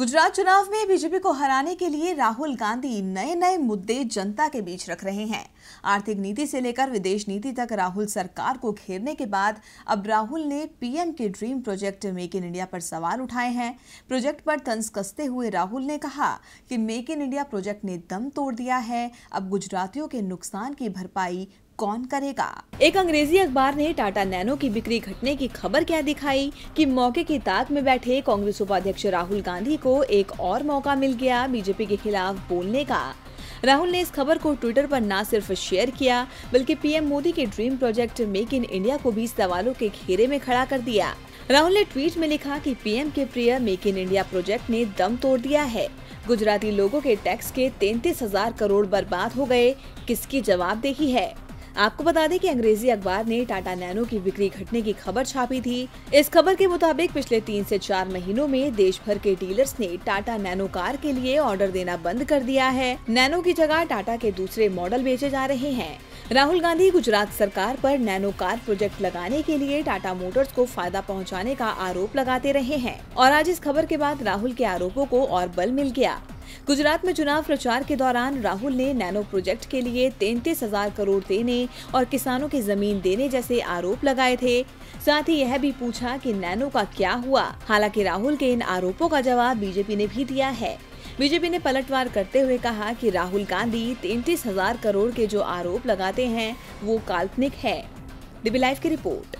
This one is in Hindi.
गुजरात चुनाव में बीजेपी को हराने के लिए राहुल गांधी नए नए मुद्दे जनता के बीच रख रहे हैं। आर्थिक नीति से लेकर विदेश नीति तक राहुल सरकार को घेरने के बाद अब राहुल ने पीएम के dream project make in India पर सवाल उठाए हैं। प्रोजेक्ट पर तंज कसते हुए राहुल ने कहा कि मेक इन इंडिया प्रोजेक्ट ने दम तोड़ दिया है। अब गुजरातियों के नुकसान की भरपाई कौन करेगा? एक अंग्रेज़ी अखबार ने टाटा नैनो की बिक्री घटने की खबर क्या दिखाई कि मौके की ताक में बैठे कांग्रेस उपाध्यक्ष राहुल गांधी को एक और मौका मिल गया बीजेपी के खिलाफ बोलने का। राहुल ने इस खबर को ट्विटर पर न सिर्फ़ शेयर किया, बल्कि पीएम मोदी के dream project make in India को भी सवालों के घेरे में खड़ा कर दिया। राहुल ने ट्वीट में लिखा कि पीएम के प्रिय मेक इन इंडिया प्रोजेक्ट ने दम तोड़ दिया है। गुजराती लोगों के टैक्स के तैतीस हज़ार करोड़ बर्बाद हो गए। किसकी जवाबदेही है? आपको बता दें कि अंग्रेज़ी अखबार ने टाटा नैनो की बिक्री घटने की खबर छापी थी। इस खबर के मुताबिक, पिछले तीन से चार महीनों में देश भर के डीलर्स ने टाटा नैनो कार के लिए ऑर्डर देना बंद कर दिया है। नैनो की जगह टाटा के दूसरे मॉडल बेचे जा रहे हैं। राहुल गांधी गुजरात सरकार पर नैनो कार प्रोजेक्ट लगाने के लिए टाटा मोटर्स को फ़ायदा पहुँचाने का आरोप लगाते रहे हैं। और आज इस खबर के बाद राहुल के आरोपों को और बल मिल गया। गुजरात में चुनाव प्रचार के दौरान राहुल ने नैनो प्रोजेक्ट के लिए तैतीस हज़ार करोड़ देने और किसानों की ज़मीन देने जैसे आरोप लगाए थे। साथ ही यह भी पूछा कि नैनो का क्या हुआ। हालाँकि राहुल के इन आरोपों का जवाब बीजेपी ने भी दिया है। बीजेपी ने पलटवार करते हुए कहा कि राहुल गांधी तैतीस हज़ार करोड़ के जो आरोप लगाते हैं, वो काल्पनिक है। डीबी लाइव की रिपोर्ट।